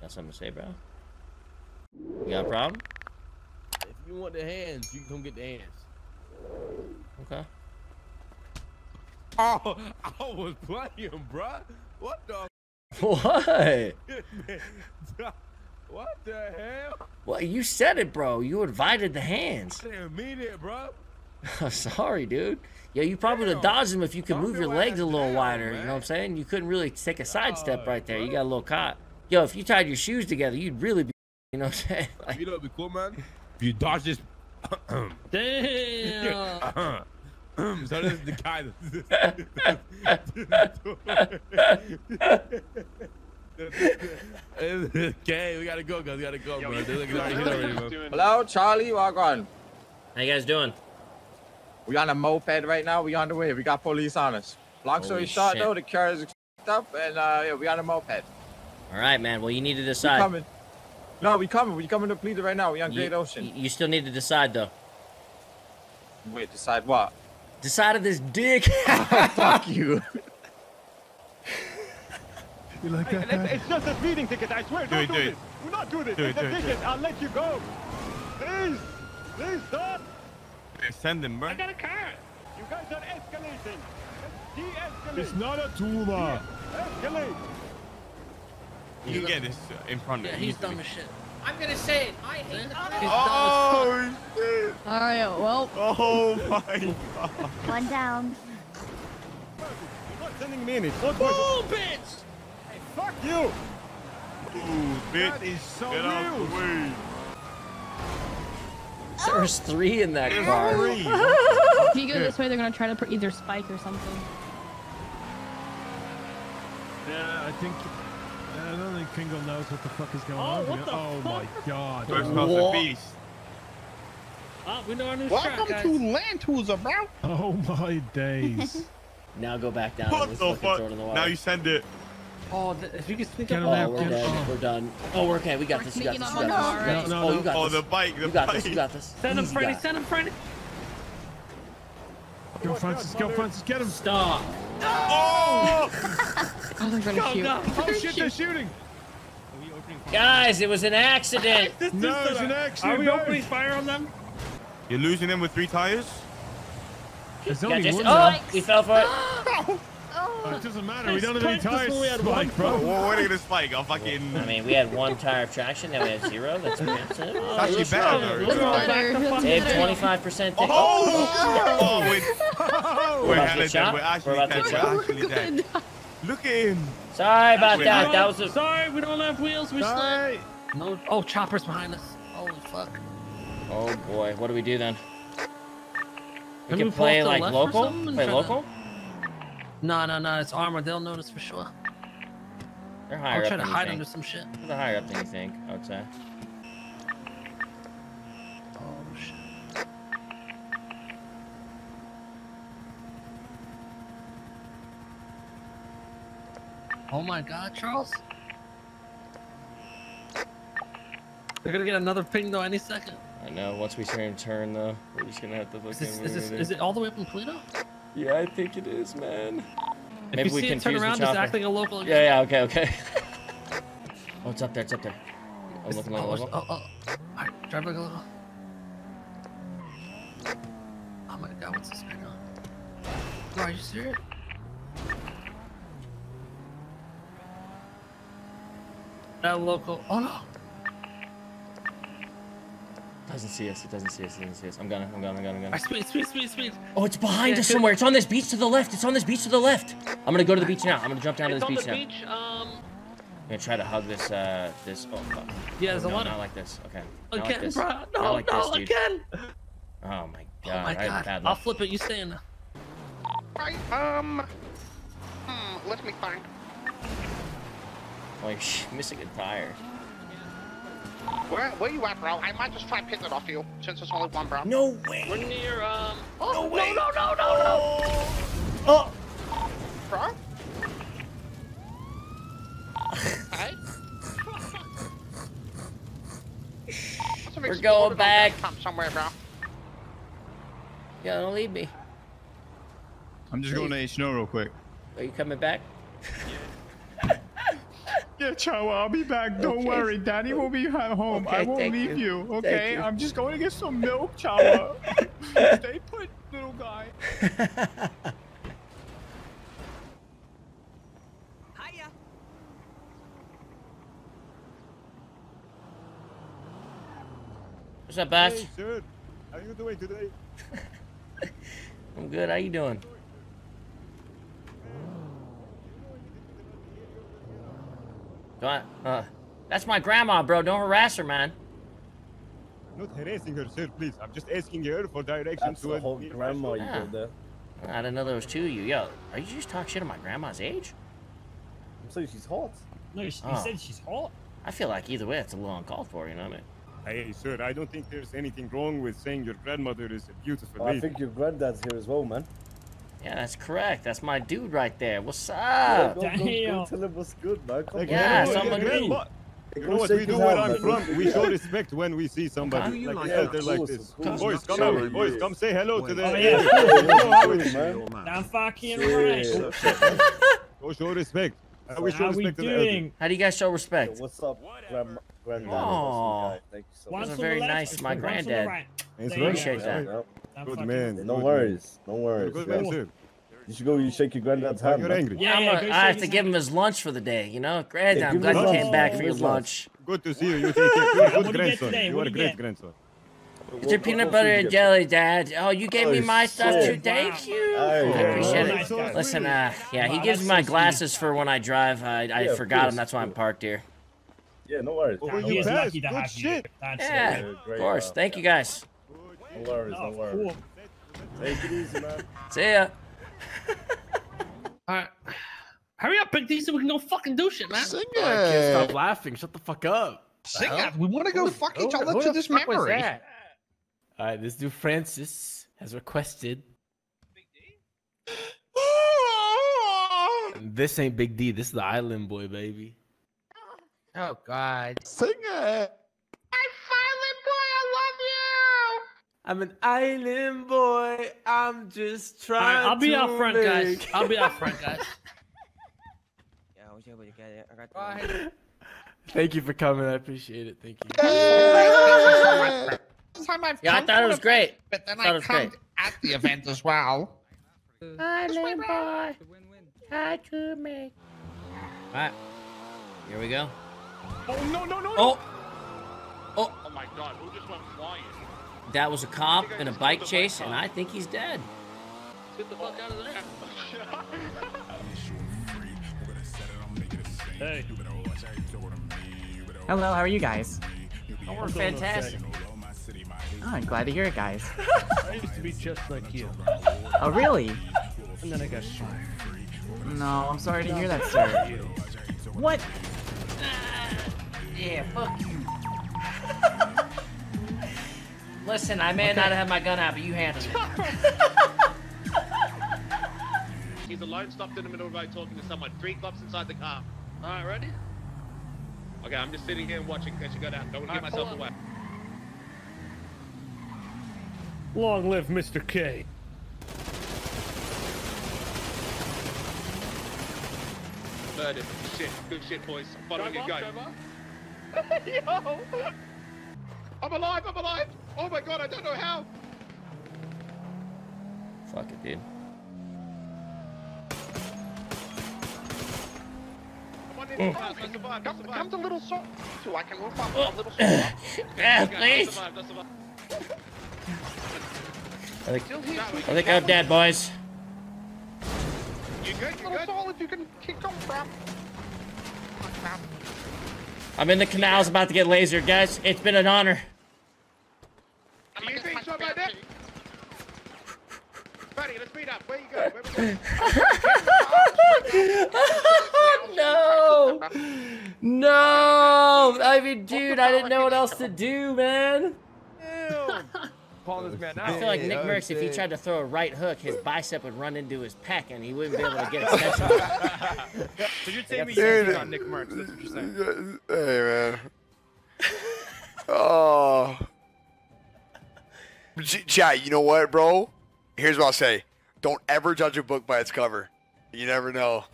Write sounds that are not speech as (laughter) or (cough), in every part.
Got something to say, bro? You got a problem? If you want the hands, you can come get the hands. Okay. Oh, (laughs) I was playing, bro. What the? (laughs) What? (laughs) what the hell? Well, you said it, bro. You invited the hands. I didn't mean it, bruh. Sorry, dude. Yeah, you probably would have dodged him if you could move your legs a little wider. You know what I'm saying? You couldn't really take a sidestep God, right there. You got a little caught. Yo, if you tied your shoes together, you'd really be. (laughs) You know what I'm saying? Like, You know, it'd be cool, man. If you dodge this. (clears throat) Damn. (clears throat) so this is the guy that. (laughs) okay, we gotta go, guys. We gotta go, bro. They're looking already already, man. Hello, Charlie. Walk on. how you guys doing? We on a moped right now. We on the way. We got police on us. Long story short, though, the car is (laughs) up, and uh, yeah, we on a moped. All right, man. Well, you need to decide. We decide. coming. No, we coming. We coming to Pleader right now. We on You, Great Ocean. you still need to decide, though. Wait, decide what? Decide of this dick. (laughs) Fuck you. You like that It's, guy? it's just a speeding ticket, I swear. Don't it, do, do it. this. Do not do this. Do it, it's a do it, ticket. it. I'll let you go. Please. Please stop. Send him, bro. I got a car. You guys are escalating. De-escalate. It's not a Tula. Escalate. You can get this uh, in front of Yeah, you. he's dumb as shit. I'm gonna say it. I hate oh, oh, shit. All right, well, Oh, my (laughs) God. One down. You're not sending me in it. What, what, Oh, bitch! Hey, fuck you. Ooh, bitch. That is so Get out the way. There's three in that There's car. three. (laughs) if you go this way, they're gonna try to put either spike or something. Yeah, I think. I don't think Kringle knows what the fuck is going Oh, on. what here. the oh my god. First Oh, past the What? beast. Oh, we know our new Welcome strat, guys. to Land Tools, bro. oh my days. (laughs) Now go back down. What the fucking throw it fuck? the. Now you send it. Oh, th- if you can sneak Get up him Oh, we're dead. him. We're done. Oh, we're okay. We got We're this. You got this. up You got this. You car. got this. No, Oh, you got Oh, this. the bike, the You got bike. this. You got this. Send him, Freddy. Send him, Freddy. Go, Francis. Go, Francis. Get him. Stop. Oh! (laughs) Oh, they're gonna Go, shoot. go. Oh shit, they're shooting. Guys, it was an accident. (laughs) This is No, it's the- an accident, Are we opening fire on them? You're losing them with three tires? There's Yeah, just, one oh, now. we fell for it. (gasps) oh. oh, it doesn't matter. We don't have any tires. We had spike, one. bro. Well, what are you gonna spike? I'll fucking. I mean, we had one tire of traction, then we oh, have zero. That's massive. It's actually better though. Look at all Better. back the That's fuck They have better. 25% Oh! oh, oh we're, We're we're about to hella get shot. dead. We're actually We're about to dead. get We're actually dead. Look at him. Sorry about that. That was a. Sorry, we don't have wheels. We slid. Hey. No. Oh, choppers behind us. Holy fuck. Oh boy, what do we do then? We Can can we play off to the like local. Play try to- local. No, no, no. It's armor. They'll notice for sure. They're higher I'll up try to than you hide think. under some shit. They're higher up than you think. I would say. Oh my god, Charles. They're gonna get another ping though any second. I know. Once we see him turn, though, we're just gonna have to Is, fucking. this, is, this, is it all the way up in Pluto? Yeah, I think it is, man. If Maybe you we see it turn confuse the around, just chopper. act like a local Yeah, again. yeah. Okay, okay. (laughs) oh, it's up there. It's up there. I'm Is- looking at the oh, level. oh, oh. Alright, drive like a little. Oh my god, what's this right now? Bro, are you serious? That local. Oh no! Doesn't see us. It doesn't see us. It doesn't see us. I'm gonna. I'm gonna. I'm gonna. I'm gonna. speed, speed, speed, speed. Oh, it's behind Yeah, us somewhere. It's on this beach to the left. It's on this beach to the left. I'm gonna go to the beach now. I'm gonna jump down It's to on this the beach now. beach. Um, I'm gonna try to hug this. Uh, this. Oh fuck. yeah, there's no, a lot not of. like this. Okay. Not like Again, this. bro. Not No, like no, this, dude. again. Oh my god. Oh my I have god. bad I'll flip it. You stay in. Right, um, hmm, let me think. Like sh- missing a tire. Where, where you at, bro? I might just try picking it off you, since it's only one, bro. No way. We're near. Um. Oh No no, way. no, no, no, no! Oh. Bro? (laughs) hey? We're going back. that somewhere, bro. Yeah, don't leave me. I'm just going to H&O real quick. Are you coming back? Yeah, Yeah, Chow, I'll be back. Don't Okay. worry. Daddy will be at home. I won't leave you. you. Okay? you. I'm just going to get some milk, (laughs) Chow. Stay put, little guy. What's up, Bash? Hey, sir. How you doing today? (laughs) I'm good. How you doing? Don't, uh, that's my grandma, bro. Don't harass her, man. Not harassing her, sir, please. I'm just asking her for directions to a grandma you Yeah. got there. I didn't know there was two of you. Yo, are you just talking shit on my grandma's age? I'm saying she's hot. No, she Oh. said she's hot. I feel like either way, it's a little uncalled for. You know what I mean? Hey, sir, I don't think there's anything wrong with saying your grandmother is a beautiful I lady. think your granddad's here as well, man. Yeah, that's correct. That's my dude right there. What's Yeah, up? go, go, go Damn. tell him what's good, man. Come Like, on. Yeah, you know, you know what- You Go know what shake we do his where I'm from? We (laughs) show respect when we see somebody. you Like like an elder that? like this. course, of. Boys, come Sorry, out. Boys, come say hello to the. Oh, Yeah, yeah. yeah, You know how it yeah, is. man. Fucking Yeah. right. Go show respect. Uh, we show How we respect to the doing? How do you guys show Yo, respect? what's up, grandma, granddad? Aw. Awesome guy. Thank you so much. Those are very left, nice, my once on the granddad. right. Thanks, There man. you Appreciate that. Yep. Damn Good man. No good man. worries, no worries. Good yeah. man, sir. You should go. You shake your granddad's Why hand. you're angry. Yeah, I'm yeah, a, go I have to give him his lunch for the day. You know, Granddad, Yeah, I'm glad you came back for your his lunch. lunch. Good to see you. You take care. You're a What good do you get grandson. You are a do great grandson. It's your peanut butter and jelly, Dad. Oh, you gave me Oh, my stuff too. Thank you. I appreciate it. Listen, uh, yeah, he gives me my glasses for when I drive. I, I Yeah, forgot them. That's why I'm parked here. Yeah, no worries. Nah, you he is passed. lucky to Good have you. shit. That's Yeah, it. Of course. uh, Thank you guys. No worries, No, no worries. cool. Take it easy, man. See ya. Alright. Hurry up, Big D, so we can go fucking do shit, man. Sing I can't stop laughing. Shut the fuck up. Sing it. We want to go fuck each other to the this fuck was memory. that? All right, this dude Francis has requested. Big D? This ain't Big D. This is the Island Boy, baby. Oh God. Sing it. I'm an island boy. I'm just trying. Alright, I'll be to out front, guys. I'll be out front, guys. (laughs) Yeah, I was able to get it. I got the Thank you for coming. I appreciate it. Thank you. Time I've Yeah, I thought it was great. But then Thought I it was come great. at the event as well. (laughs) Island boy, try to make. All right, here we go. Oh no no no! Oh, Oh, oh my god, who just went flying? That was a cop in a bike chase, and I think he's dead. Get the fuck out of there. Hey, Hello, how are you guys? Oh, we're fantastic. Oh, I'm glad to hear it, guys. I used to be just like you, Oh, really? and then I got shot. No, I'm sorry to hear that, sir. What? Ah, yeah, fuck you. Listen, I may not have my gun out, but you handle it. (laughs) He's alone, stopped in the middle of the road talking to someone. Three cops inside the car. Alright, ready? Okay, I'm just sitting here and watching in case you go down. Don't want to give Alright, myself pull away. Long live Mr. K. Murdered. Shit. Good shit, boys. I'm following. Go. Yo! I'm alive. I'm alive. Oh my god, I don't know how. Fuck it, dude. One in the car. I survived. I Come, come to little salt too. I can roof up Oh. a little salt. (laughs) Yeah, I please. I think, I think I'm dead, boys. You good? You Little good? salt if you can kick them from. Crap. I'm in the canals about to get lasered, guys. It's been an honor. Are you being shot by that? Buddy, let's meet up. Where you go? Where we going? (laughs) no! No! I mean, dude, I didn't know what else to do, man. Calling this man I feel like Nick Mercs, if he tried to throw a right hook, his bicep would run into his pec and he wouldn't be able to get (laughs) extension. So you're saying me Dude. on Nick Mercs. That's what you're saying. Hey, man. Oh. Ch- Chat, you know what, bro? Here's what I'll say. Don't ever judge a book by its cover. You never know.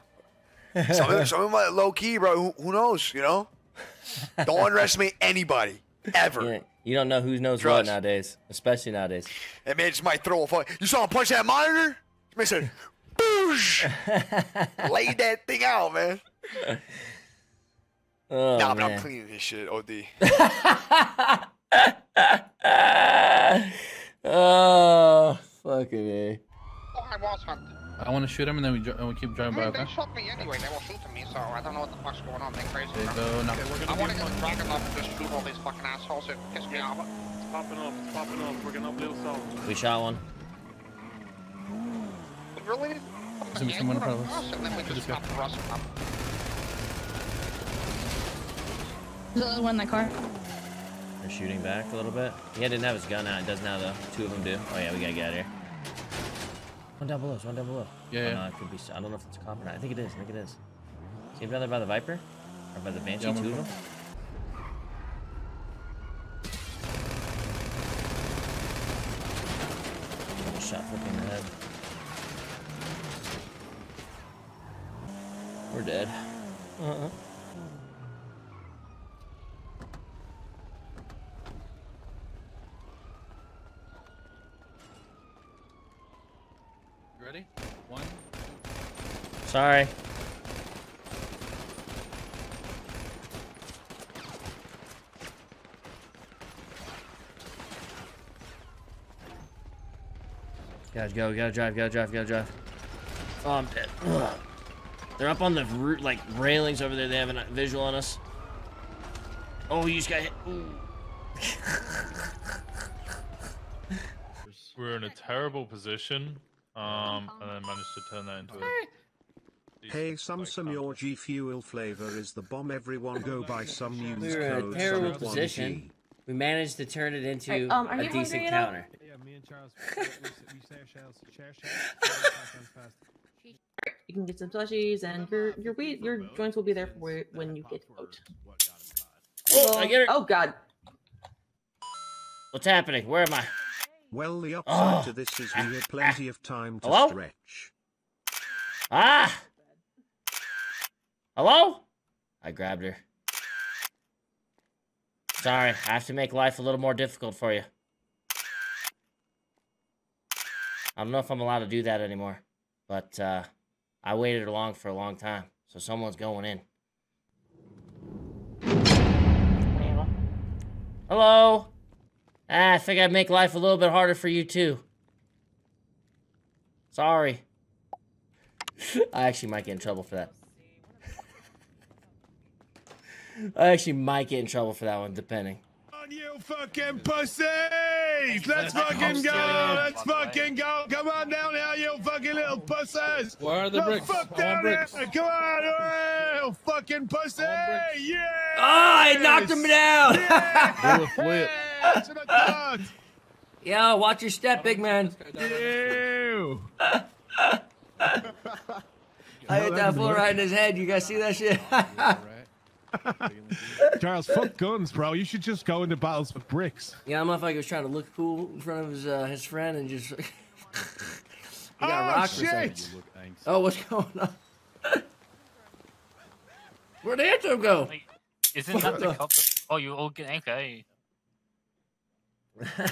some, of, some of my low key, bro. Who, who knows? You know. Don't underestimate anybody ever. Yeah, you don't know who knows Trust. what nowadays, especially nowadays. That man just might throw a fuck. You saw him punch that monitor? This man said, "Boosh!" (laughs) Laid that thing out, man. (laughs) Oh, nah, but. I'm cleaning this shit, OD. (laughs) oh, fucking a. I was hunt. I want to shoot him and then we, dri- and we keep driving by, They shot me anyway. They were shooting me, so I don't know what the fuck's going on. They're crazy. There you go. Now. I want to get a dragon up and just shoot all these fucking assholes. It piss me off. It's popping off. It's popping off. We're gonna up little salt. We shot one. Really? There's gonna be someone in front of us. Us, and then we Shoot just this the rust up. There's another one in that car. They're shooting back a little bit. He didn't have his gun out. It does now though. Two of them do. Oh yeah, we gotta get out of here. One down below. One down below. Yeah, Oh, no, it could be. I don't know if it's a cop or not. I think it is. I think it is. See down there by the Viper, or by the Banshee. Yeah, two of them. Shot flipping in the head. We're dead. Uh-uh. Sorry. Gotta go, gotta drive, gotta drive, gotta drive. Oh, I'm dead. Ugh. (clears throat) They're up on the roo- like railings over there. They have a visual on us. Oh, you just got hit. Ooh. We're in a terrible position. Um, and then managed to turn that into a. Hey, some some your G Fuel flavor is the bomb. Everyone go buy some We news were in a terrible Summit 1G. position. We managed to turn it into Hey, um, are a you decent counter. Yeah, me and Charles, we, we, we share shells, share shells. shotguns fast. You can get some slushies, and your your we, your joints will be there for when you get out. Oh, I get her. Oh God! What's happening? Where am I? Well, the upside Oh. to this is we have plenty of time to Hello? stretch. Ah! Hello? I grabbed her. Sorry, I have to make life a little more difficult for you. I don't know if I'm allowed to do that anymore, but uh, I waited along for a long time, so someone's going in. Hello? Ah, I think I'd make life a little bit harder for you too. Sorry. (laughs) I actually might get in trouble for that. I actually might get in trouble for that one, depending. On you fucking pussies! Let's fucking go! Let's fucking go! Come on down here, you fucking little pussies! Where are the Go bricks? Fuck I want down here! bricks. Come on, you fucking pussy! Yeah! Ah, oh, I knocked him down! Yeah! (laughs) flip. That's what Yo, watch your step, big man. Ew! (laughs) I hit that fool right in his head. You guys see that shit? (laughs) (laughs) Charles, fuck guns, bro. You should just go into battles with bricks. yeah, I'm motherfucker was trying to look cool in front of his uh, his friend and just. (laughs) he got Oh, rocked for a second. shit! Oh, what's going on? (laughs) Where'd Anthem go? Isn't that the cup? Oh, you all get okay.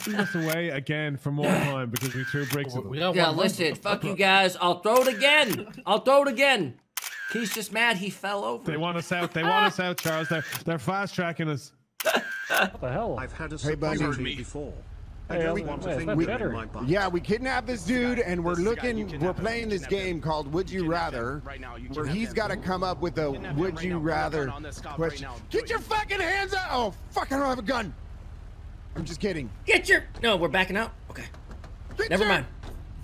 Send us away again for more time because we threw bricks at them. Yeah, listen, fuck you guys. I'll throw it again. I'll throw it again. He's just mad he fell over. They want us out. They want us out, Charles. They're they're fast tracking us. What the hell? I've had a Hey, buddy. surprise before. I Hey, don't that's- want to think much in better. my butt. Yeah, we kidnapped this dude, and we're looking. We're playing this game called Would You Rather, where he's got to come up with a Would You Rather question. Get your fucking hands out! Oh, fuck! I don't have a gun. I'm just kidding. Get your. No, we're backing out. Okay. Get Never your- mind.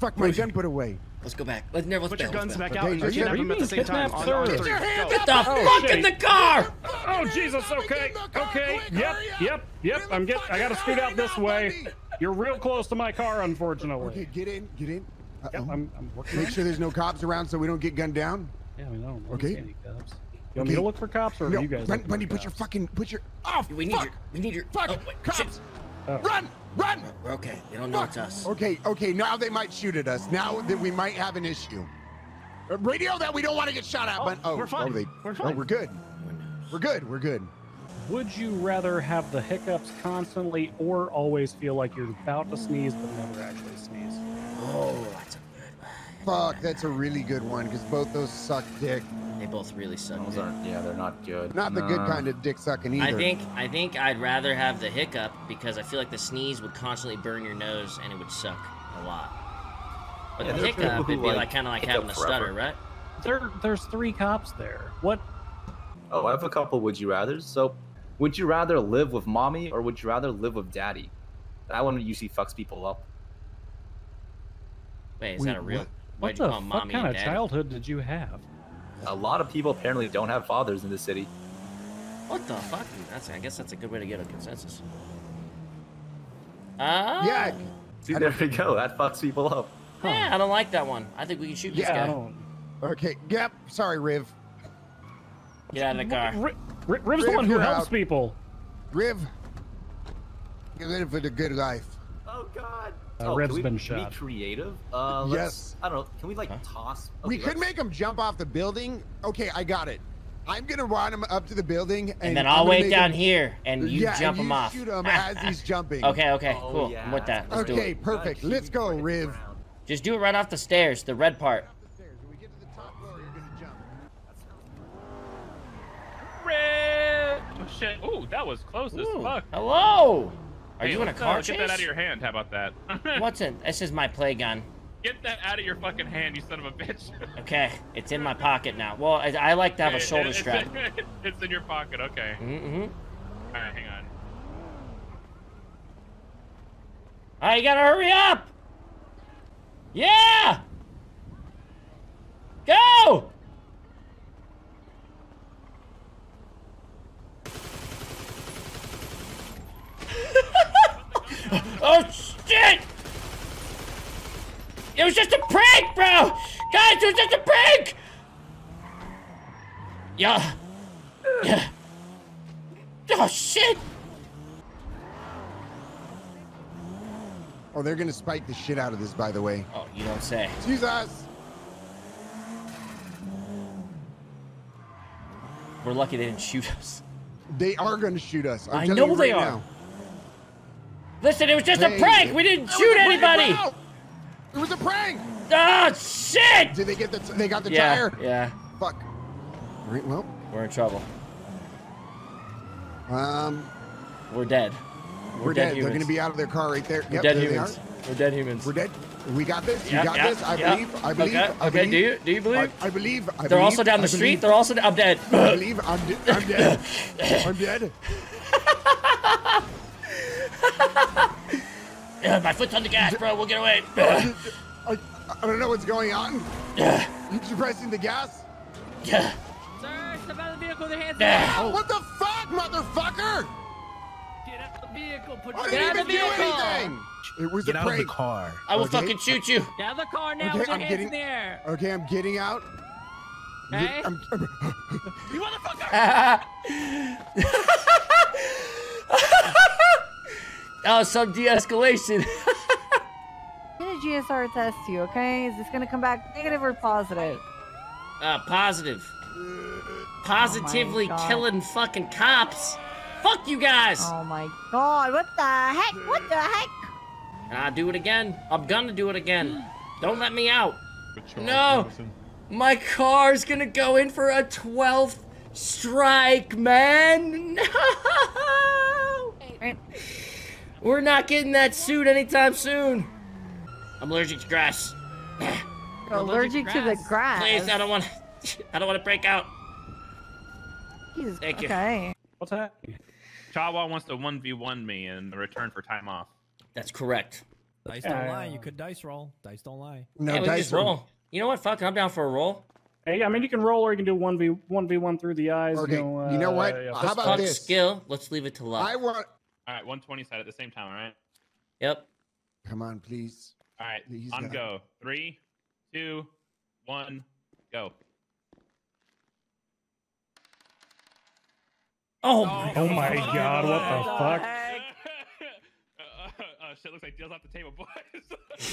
Fuck my gun. Put away. Let's go back. Let's never. Let's Put your guns let's back out and Okay, kidnap are you them at the same time. kidnapped, sir? Get your hands Get the Oh, fuck in the car! Oh Jesus! Okay, okay. Yep, yep, yep. I'm get. I gotta scoot out this way. You're real close to my car, unfortunately. Okay, get in. Get in. Uh-oh. I'm, I'm working. Make sure there's no cops around so we don't get gunned down. Yeah, I mean, I don't, Okay. see any cops. You want me to look for cops, or no, you guys? Bun- looking for Bunny, put your fucking put your. Oh, We need fuck. your. We need your. Fuck! Oh, wait, cops! Oh. Run! Run! We're okay. They don't know it's us. Okay, okay. Now they might shoot at us. Now that we might have an issue. Uh, radio that we don't want to get shot at, but oh, we're fine. oh, they, We're oh, fine. we're good. We're good. We're good. Would you rather have the hiccups constantly or always feel like you're about to sneeze but never actually sneeze? Oh, that's a Fuck, that's a really good one because both those suck dick. They both really suck. Those dick. aren't. Yeah, they're not good. Not the good kind of dick sucking either. I think I think I'd rather have the hiccup because I feel like the sneeze would constantly burn your nose and it would suck a lot. But Yeah, the there are people hiccup, it'd be like, like kind of like having a stutter, right? There, there's three cops there. What? Oh, I have a couple would you rather's. So, would you rather live with mommy or would you rather live with daddy? That one usually fucks people up. Wait, is Wait, that a real? what- Why'd What the fuck mommy kind of daddy? childhood did you have? A lot of people apparently don't have fathers in the city. What the fuck? That's I guess that's a good way to get a consensus. Ah. Yeah. See, there we go. That fucks people up. Yeah, I don't like that one. I think we can shoot this Yeah, I guy. don't- Okay. Yep. Sorry, Riv. Get out of the car. Ri- Ri- Riv's the one who helps out. people. Riv. Get ready for the good life. Oh God. Uh, oh, Riv's can we, been can we shot. be creative? Uh, let's, Yes. I don't know. Can we like toss? we could make him jump off the building. Okay, I got it. I'm gonna run him up to the building, and, And then I'm I'll wait down him- here and you yeah, jump and him you off. shoot him as he's jumping. (laughs) Okay, okay, Oh, cool. yeah, I'm with that. Let's do okay, it. perfect. Let's go, Riv. Just do it right off the stairs, the red part. Red. Oh shit! Ooh, that was close as fuck. Hello. Are Hey, you in a uh, car Get that out of your hand. How about that? (laughs) What's in? This is my play gun. Get that out of your fucking hand, you son of a bitch. (laughs) Okay, it's in my pocket now. Well, I, I like to have a shoulder it's- strap. (laughs) it's in your pocket. Okay. Mm-hmm. All right, hang on. All right, you gotta hurry up. Yeah. Go. (laughs) oh shit! It was just a prank, bro! Guys, it was just a prank! Yeah. Yeah. Oh shit! Oh, they're gonna spike the shit out of this, by the way. Oh, you don't say. Jesus. We're lucky they didn't shoot us. They are gonna shoot us. I'm I know they are. now. Listen, it was just a prank. We didn't shoot anybody. It was a prank. Ah, shit! Did they get the? They got the yeah, tire. yeah. Fuck. All right. Well, We're in trouble. um, We're dead. we're, dead dead. They're gonna be out of their car right there. We're Yep, dead humans. We're dead humans. We're dead. We got this. You Yep, got yep, this. I yep. believe. I believe. Okay, I okay. believe. Do you do you believe? I, I believe. I They're believe, also down I the street. believe, They're also. I'm dead. I believe. I'm, de- I'm dead. (laughs) I'm dead. (laughs) Yeah, my foot's on the gas, bro. We'll get away. I, I don't know what's going on. You pressing the gas? Yeah. Sir, step out of the vehicle. Their hands Yeah. up. What the fuck, motherfucker? Get out of the vehicle. Put I your didn't get out even of the do vehicle. anything. It was Get a out of the car. I will Okay. fucking shoot you. Get out of the car now Okay, with your I'm getting- in the. Okay, I'm getting out. Okay? I'm, I'm- (laughs) You motherfucker! (laughs) oh, some de-escalation. I'm gonna GSR test you, okay? Is this gonna come back negative or positive? uh, positive. Positively Oh killing fucking cops. Fuck you guys. Oh my god, what the heck? What the heck? And I'll do it again. I'm gonna do it again. (gasps) Don't let me out. No. My car's gonna go in for a 12th strike, man. (laughs) No. We're not getting that suit anytime soon. I'm allergic to grass. You're allergic to the grass. Please, I don't want. (laughs) I don't want to break out. Jesus, Thank you. okay. What's that? Chawa wants to one v one me in return for time off. That's correct. Dice don't lie. You could dice roll. Dice don't lie. no, hey, dice just roll. You know what? Fuck, I'm down for a roll. Hey, I mean, you can roll or you can do one v one v one through the eyes. Okay, You know, you know what? uh, yeah. How Let's about fuck this? skill. Let's leave it to luck. I want. All right, 120 side at the same time. All right. Yep. Come on, please. All right. He's on got go. Three, two, one, go. Oh, Oh my god, what the fuck? (laughs) uh, uh, shit looks like deals off the table, boys.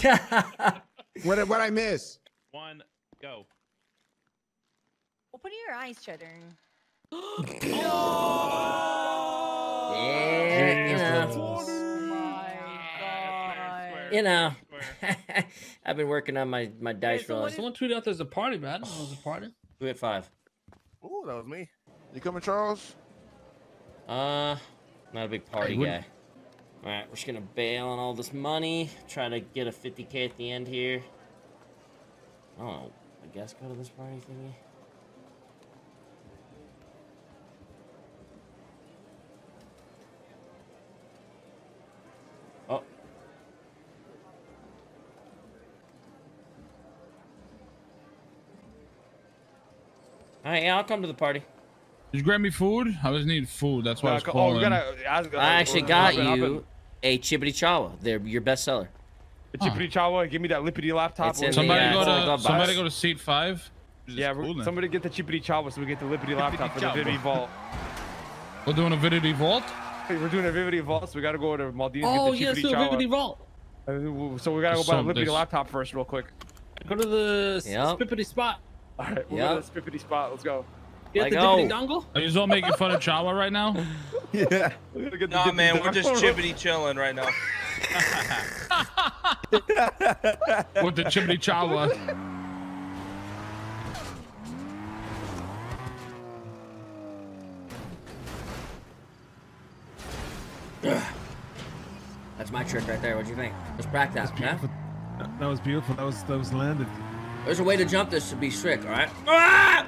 (laughs) What what I miss? One, go. Open your eyes, Cheddar. (gasps) (gasps) Yeah, you know. You know. (laughs) I've been working on my, my dice rolls. Someone tweeted out there's a party, man. I didn't know there was a party. Who hit five? Ooh, that was me. You coming, Charles? Uh, not a big party Hey, guy. All right, we're just gonna bail on all this money. Try to get a 50k at the end here. Oh, I guess go to this party thingy. All right, yeah, I'll come to the party. Did you grab me food? I was need food. That's why I was oh, calling. we gotta. I, was gonna- I actually we're got hopping- hopping. you a Chippity Chawa. They're your best seller. A Chippity Chawa, give me that lippity laptop. It's in the, somebody uh, go it's in the to somebody go to seat five. Yeah, we're- cool somebody get the Chippity Chawa so we get the lippity laptop for the Chawa. Vividity Vault. (laughs) We're doing a Vividity Vault. We're doing a Vividity Vault, so we gotta go to Maldini's Oh, get the yes, Chippity do a Chawa. Vividity Vault. Uh, So we gotta go There's buy a lippity there's- laptop first, real quick. Go to the s- Yep. spippity spot. All right, we'll Yep. go to the spippity spot. Let's go. You Like, have the oh. dippity dongle? Are you all making fun of Chawa right now? (laughs) Yeah. We gotta get the Nah, dippity man, we're just dongle. chippity chilling right now. (laughs) With the chimney Chawa. That's my trick right there. What do you think? Let's practice, yeah? That was beautiful. That was that was landed. There's a way to jump this to be strict, all right? Ah!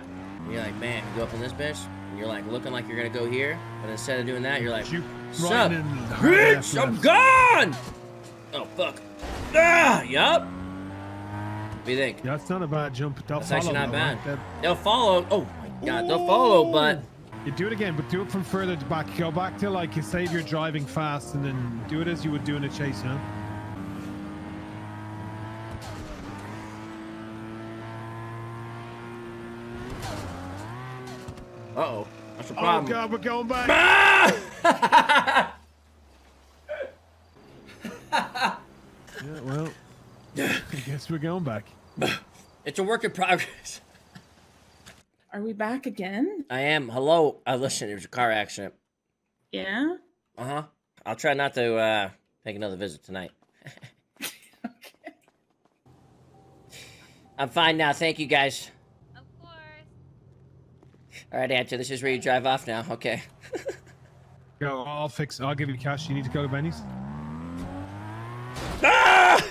You're like, man, you go up in this bitch, and you're like looking like you're gonna go here, but instead of doing that, you're like, sup, riding bitch, I'm gone! Oh, fuck. Ah, yup. What do you think? Yeah, that's not a bad jump. They'll That's follow actually not bad. right? They'll- follow. Oh, my God, they'll follow, but... You do it again, but do it from further back. Go back to like you say if you're driving fast, and then do it as you would do in a chase, you know? Uh-oh. That's a problem. Oh problem. God, we're going back. (laughs) Yeah, well, I guess we're going back. It's a work in progress. Are we back again? I am. Hello. Uh, listen, there was a car accident. Yeah. Uh-huh. I'll try not to uh, make another visit tonight. (laughs) okay. I'm fine now. Thank you, guys. Of course. All right, Anton, this is where you drive off now. Okay. (laughs) Go. I'll fix. I'll give you cash. You need to go to Benny's. Ah!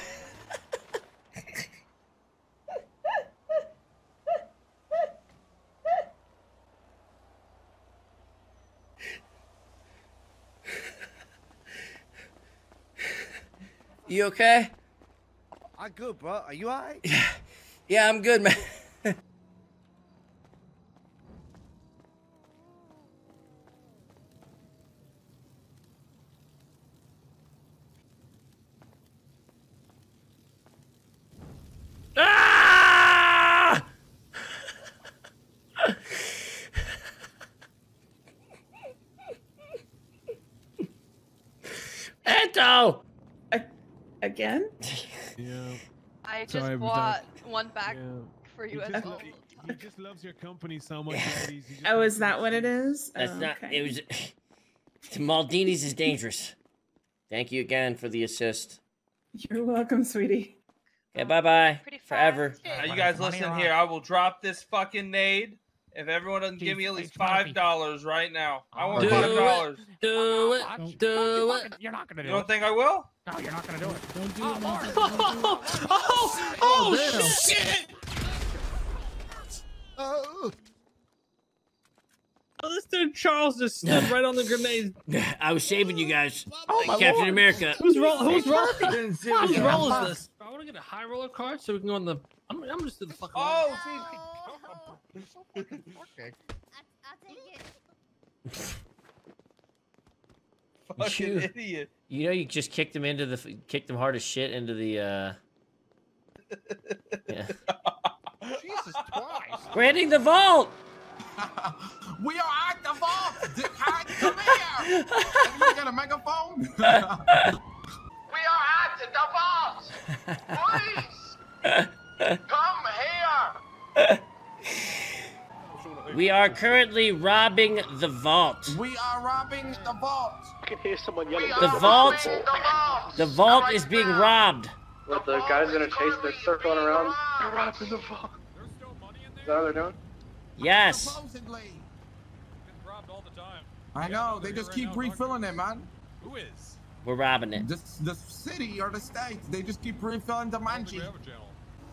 You okay? I'm good, bro. Are you alright? Yeah, I'm good, man. Ah! Anto! Again? Yeah. I just Sorry, we bought one back Yeah. for you He as just, well. he just loves your company so much. ladies. He just Oh, is that what it is? That's Oh, not. okay. It was. (sighs) Maldini's is dangerous. Thank you again for the assist. You're welcome, sweetie. Okay, bye bye. Forever. Now, you guys listen here. I will drop this fucking nade if everyone doesn't give me at least five dollars right now. I want Do five it. dollars. Do it. Do it. You're not gonna do it. You do don't it. think I will? No, you're not gonna do it. Don't do oh, it. (laughs) Oh, oh, shit! Oh. Oh, this dude Charles just stood (laughs) right on the grenade. I was saving you guys. Oh, my Captain lord. America. Who's roll? Who's roll? Didn't see Whose roll is this? I want to get a high roller car so we can go on the. I'm, I'm just in the fucking. Oh, Fucking You- (laughs) idiot. You know, you just kicked him into the kicked him hard as shit into the. uh (laughs) Yeah. Jesus twice. We're hitting the vault. (laughs) We are at the vault! Dickhead, come here! Have you got a megaphone? (laughs) we are at the vault! Please! Come here! We are currently robbing the vault. We are robbing the vault. I can hear someone yelling. The vault, the vault is being robbed. What, the guys in a chase, they're circling around? They're robbing the vault. Is that what they're doing? Yes. Supposedly. I know. They just keep refilling it, man. Who is? We're robbing it. The, the city or the state, they just keep refilling the manji.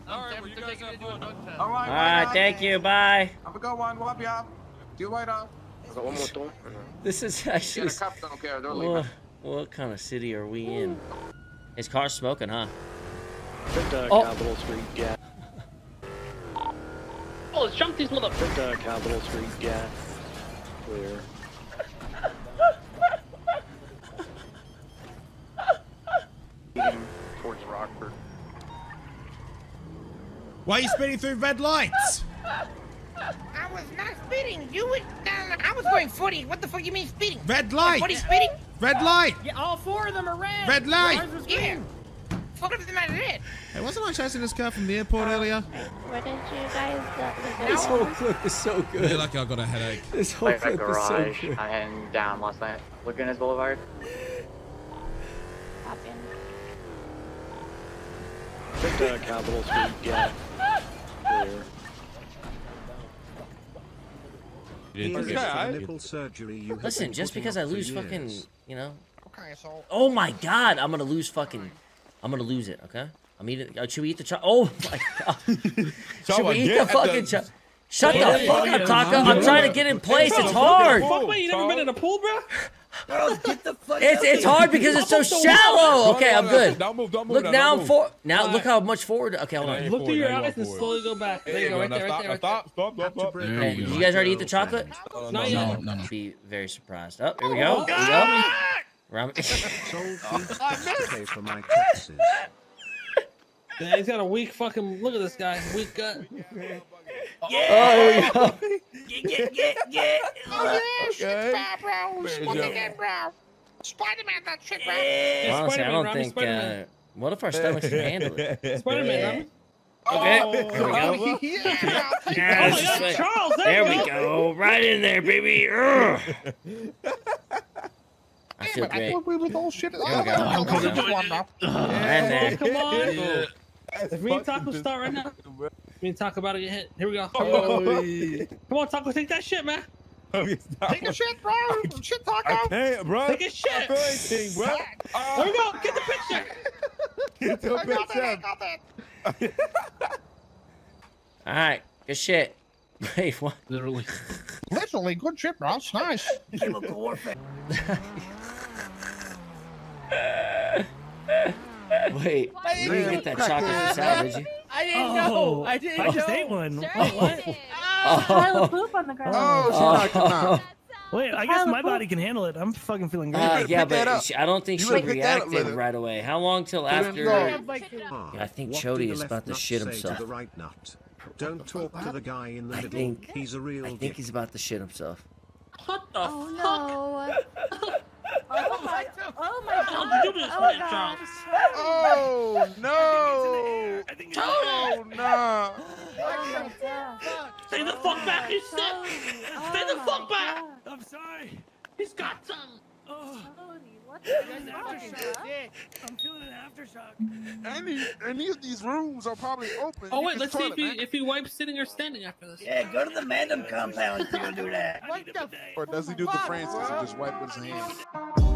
Alright, well, you guys have fun. All right. All right, thank you. Bye. Have a good one. Love ya. See you later. I got one more. This is (laughs) actually. the cops don't care. They're What, leaving. what kind of city are we in? His car's smoking, huh? Victor, Oh. Capital Street, yeah. Oh, let's jump these mother. Victor, Capital Street, yeah. Clear. Towards Rockford. Why are you speeding through red lights? I was not speeding. You was. Uh, I was going 40. What the fuck you mean speeding? Red light. 40 speeding? Red light. Yeah, all four of them are red. Red light. Ours was green. Four of them are. Hey, wasn't I chasing this car from the airport oh. earlier? What did you guys This whole clip is so good. You're lucky I got a headache. This whole Like that clip is so garage good. and down last night. Lagunas Boulevard. Victor, uh, Capital Street, yeah. Clear. Even Okay, for I- nipple surgery, you have Listen, just because I lose years. fucking, you know. Okay, so. Oh my god, I'm gonna lose fucking. I'm gonna lose it. Okay. I'm eating. Uh, should we eat the cho- Oh my god. should we eat the fucking the- cho- Shut Yeah, the fuck yeah, up, yeah, Taka. yeah. I'm trying to get in place. It's hard. Fuck, wait, you never been in a pool, bro? It's it's hard because it's so shallow. Okay, I'm good. Don't move, don't move. Look now, now don't I'm for now. Look how much forward. Okay, hold on. Look through your eyes and slowly go back. There you go, right there, right there, right there. Stop, stop, stop, stop. Hey, did you guys already eat the chocolate? Not yet. no, no. Be very surprised. Up, here we go. Here we go. Ram- (laughs) Sold (laughs) for my taxes. Yeah, he's got a weak fucking. Look at this guy. Weak gut. (laughs) Yeah. Oh, here we go. Get, get, get, get. Oh, yeah, shit, Okay. bro, bro. There you Look go. at that, bro. Spider-Man, that shit, bro. Honestly, I Spider-Man, don't Ramee, think. Uh, what if our stomachs can handle it? Spider-Man, Ramee. Okay, Oh, here we go. Yeah. Yeah, Oh God, Charles, there there we go. go. Right in there, baby. Ugh. I feel But I thought we was all shit. Here we oh, go. Oh, come on, come on now. And there. Come on. (laughs) Yeah. If me and Taco start right now, me and Taco about to get hit. Here we go. Oh, Come on, Taco, take that shit, man. Take a shit, bro. Shit, I taco. can't, bro. Take a shit. I feel anything, bro. There ah. we go. Get the picture. (laughs) Get the I got that. I picture. got that. (laughs) All right, good shit. Wait, what? Literally. Literally, good shit, bro. It's nice. Chemical warfare. Wait, you didn't get that chocolate from Sal. I didn't know. I didn't I know. just ate one. Sure Oh, what? did. (laughs) Pile of poop on the ground. Oh, she knocked him out. Wait, I guess my body can handle it. I'm fucking feeling great. Uh, yeah, but she, I don't think You she better pick that up, reacted right away. How long till Put it in after? the Ah, I think Chody is about to shit himself. To the right nut. Don't talk to the guy in the I middle. think- He's a real I think dick. he's about to shit himself. What the Oh fuck? no. (laughs) Oh, oh my, oh my god. did you do this, Oh man, gosh. Oh no! I think Oh no! Oh my gosh. Stay the fuck back, he's sick. Oh Stay the my fuck back. I'm sorry. He's got some. Oh, Cody, what the guys, fuck? I'm feeling an aftershock. Any, any of these rooms are probably open. Oh wait, let's see if he if he wipes sitting or standing after this. Yeah, go to the Mandem compound if you're gonna do that. I need a bidet. Or does he do the Francis and just wipe his hands?